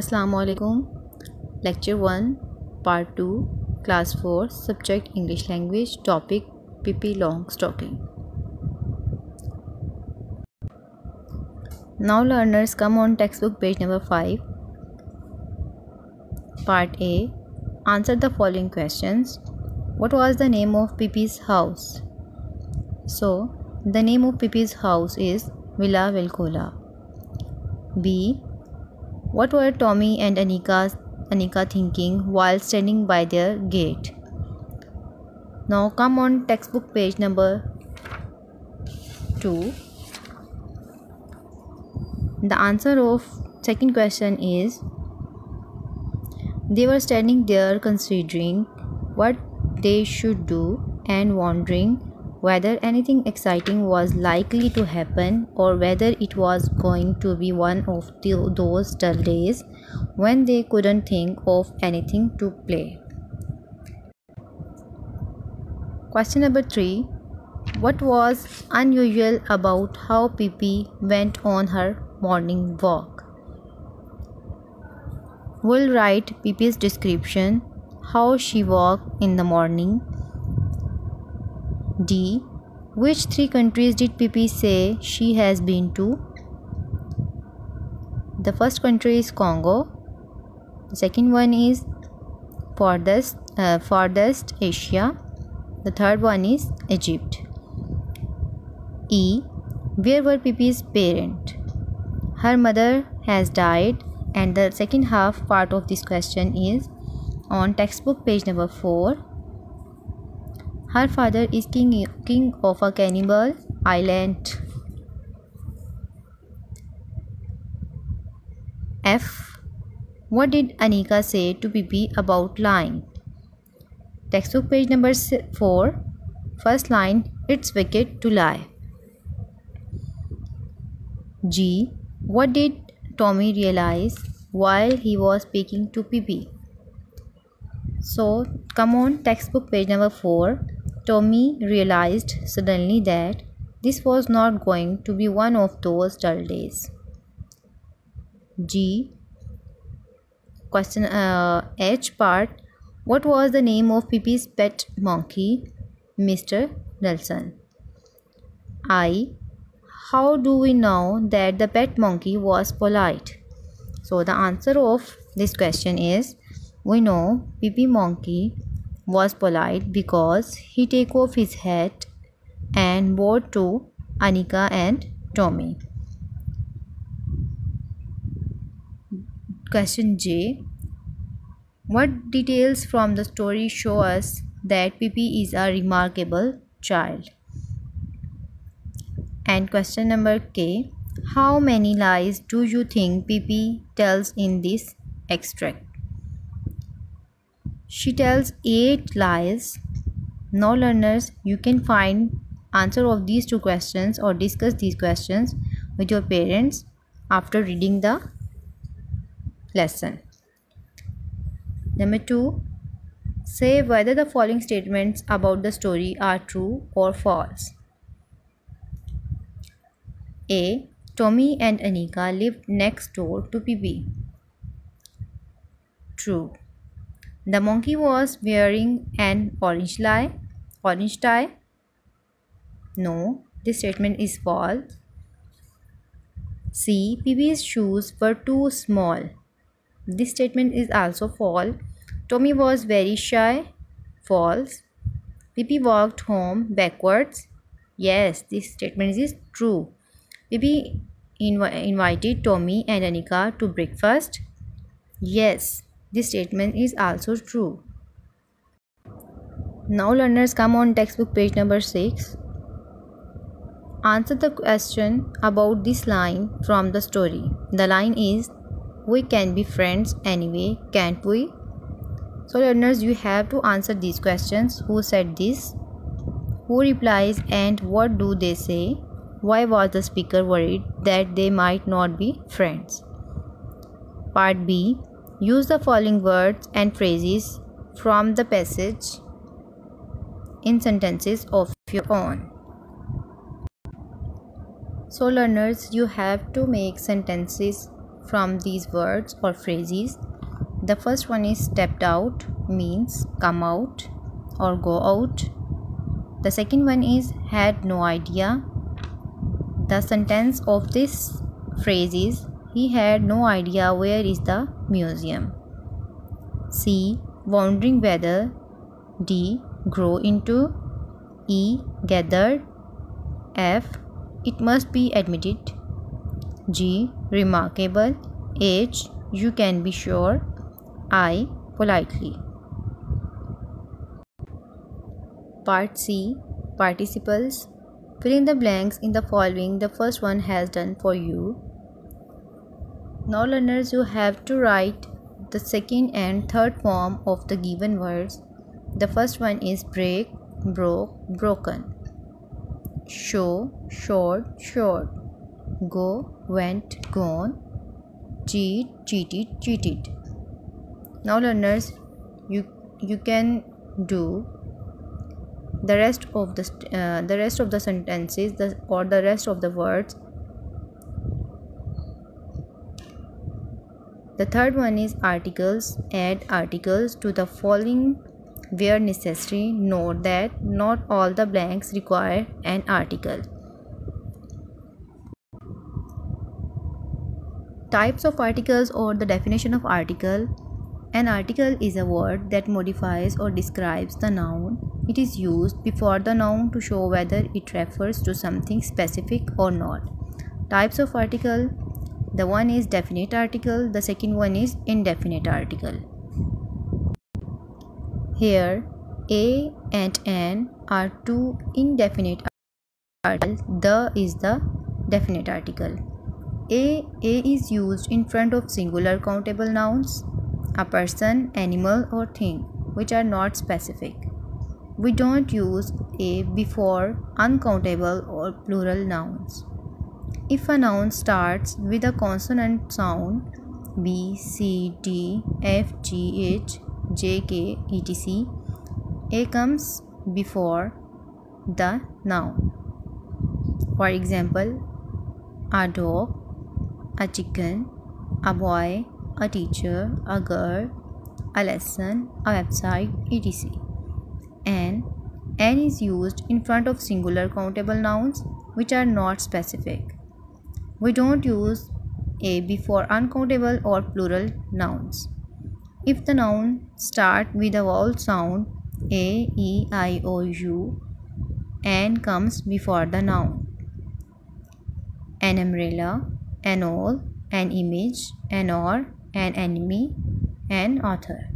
Assalamu alaikum. Lecture 1, Part 2, Class 4, Subject English Language, Topic Pippi Longstocking. Now, learners, come on textbook page number 5. Part A Answer the following questions. What was the name of Pippi's house? So, the name of Pippi's house is Villa Villekulla. B. What were Tommy and Annika, Anika thinking while standing by their gate? Now come on textbook page number 2. The answer of second question is they were standing there considering what they should do and wondering whether anything exciting was likely to happen or whether it was going to be one of the, those dull days when they couldn't think of anything to play. Question number 3 What was unusual about how Pippi went on her morning walk? We'll write Pippi's description how she walked in the morning D. Which three countries did Pippi say she has been to? The first country is Congo. The second one is farthest, uh, farthest Asia. The third one is Egypt. E. Where were Pippi's parents? Her mother has died, and the second half part of this question is on textbook page number 4 her father is king, king of a cannibal island. F. What did Annika say to Pippi about lying? Textbook page number 4. First line It's wicked to lie. G. What did Tommy realize while he was speaking to Pippi? So, come on, textbook page number 4. Tommy realized suddenly that this was not going to be one of those dull days. G. Question uh, H part. What was the name of Pippi's pet monkey? Mr. Nelson. I. How do we know that the pet monkey was polite? So the answer of this question is we know Pippi monkey was polite because he took off his hat and bowed to Annika and Tommy. Question J What details from the story show us that Pippi is a remarkable child? And question number K How many lies do you think Pippi tells in this extract? She tells 8 lies. Now learners, you can find answer of these two questions or discuss these questions with your parents after reading the lesson. Number 2. Say whether the following statements about the story are true or false. A. Tommy and Annika lived next door to Pippi. True. The monkey was wearing an orange tie. Orange tie? No, this statement is false. C. Pippi's shoes were too small. This statement is also false. Tommy was very shy. False. Pippi walked home backwards. Yes, this statement is true. Pippi inv invited Tommy and Annika to breakfast. Yes, this statement is also true. Now learners come on textbook page number 6. Answer the question about this line from the story. The line is we can be friends anyway, can't we? So learners you have to answer these questions. Who said this? Who replies and what do they say? Why was the speaker worried that they might not be friends? Part B Use the following words and phrases from the passage in sentences of your own. So learners, you have to make sentences from these words or phrases. The first one is stepped out means come out or go out. The second one is had no idea. The sentence of this phrase is he had no idea where is the museum. C. Wondering whether D. Grow into E. Gathered F. It must be admitted G. Remarkable H. You can be sure I. Politely Part C. Participles Fill in the blanks in the following the first one has done for you. Now learners you have to write the second and third form of the given words. The first one is break, broke, broken show, showed, showed, go, went, gone, cheat, cheated, cheated. Now learners, you you can do the rest of the uh, the rest of the sentences the, or the rest of the words. The third one is articles. Add articles to the following where necessary, note that not all the blanks require an article. Types of articles or the definition of article. An article is a word that modifies or describes the noun. It is used before the noun to show whether it refers to something specific or not. Types of article. The one is definite article, the second one is indefinite article. Here, a and an are two indefinite articles. The is the definite article. A, a is used in front of singular countable nouns, a person, animal or thing, which are not specific. We don't use a before uncountable or plural nouns. If a noun starts with a consonant sound B, C, D, F, G, H, jk etc a comes before the noun. For example a dog a chicken a boy a teacher a girl a lesson a website etc and n is used in front of singular countable nouns which are not specific we don't use a before uncountable or plural nouns if the noun start with a vowel sound a, e, i, o, u and comes before the noun. An umbrella, an owl, an image, an or, an enemy, an author,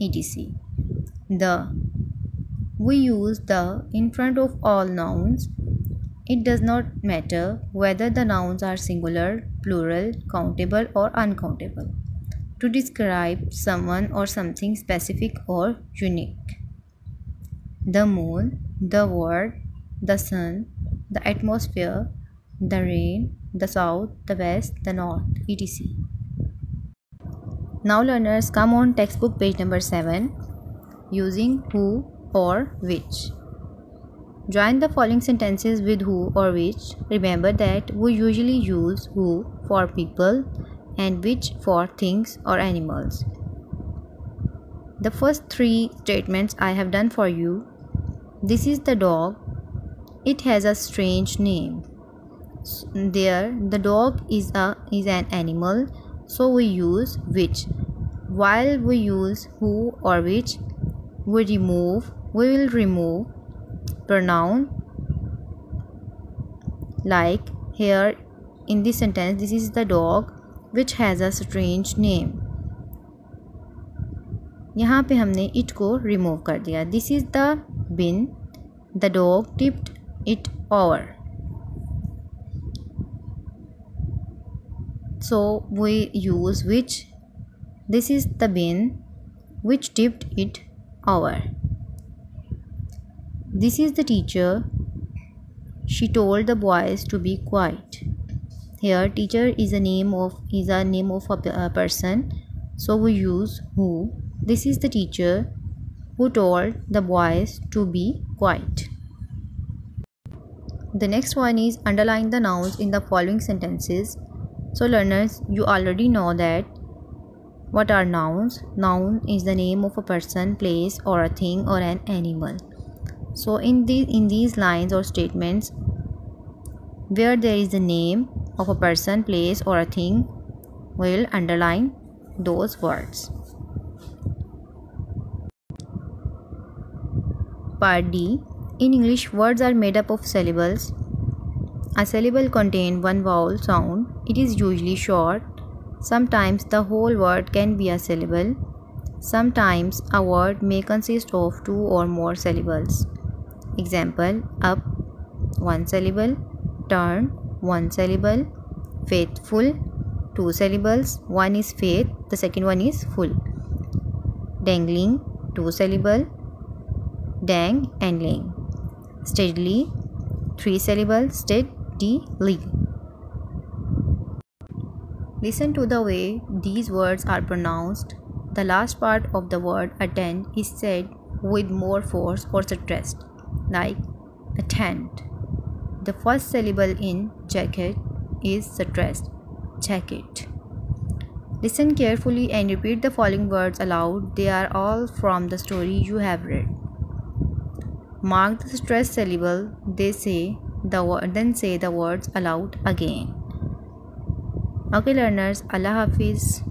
etc. The we use the in front of all nouns. It does not matter whether the nouns are singular, plural, countable, or uncountable to describe someone or something specific or unique. The moon, the world, the sun, the atmosphere, the rain, the south, the west, the north, etc. Now learners come on textbook page number 7 using who or which. Join the following sentences with who or which. Remember that we usually use who for people and which for things or animals. The first three statements I have done for you. This is the dog. It has a strange name. There, the dog is a is an animal, so we use which. While we use who or which, we remove. We will remove pronoun like here in this sentence. This is the dog which has a strange name यहाँ पे हमने it को remove कर दिया this is the been the dog tipped it over so we use which this is the bin which tipped it over this is the teacher. She told the boys to be quiet. Here teacher is a name of is a name of a, a person. So we use who. This is the teacher who told the boys to be quiet. The next one is underline the nouns in the following sentences. So learners, you already know that what are nouns? Noun is the name of a person, place or a thing or an animal. So in these in these lines or statements where there is the name of a person, place or a thing, will underline those words. Part D In English, words are made up of syllables. A syllable contains one vowel sound. It is usually short. Sometimes the whole word can be a syllable. Sometimes a word may consist of two or more syllables. Example up, one syllable, turn, one syllable, faithful, two syllables, one is faith, the second one is full. Dangling, two syllable, dang and ling. Steadily, three syllables, steadily. Listen to the way these words are pronounced. The last part of the word attend is said with more force or stress, like attend. The first syllable in jacket is stressed, jacket. Listen carefully and repeat the following words aloud. They are all from the story you have read. Mark the stressed syllable. They say the word, then say the words aloud again. Okay, learners. Allah Hafiz.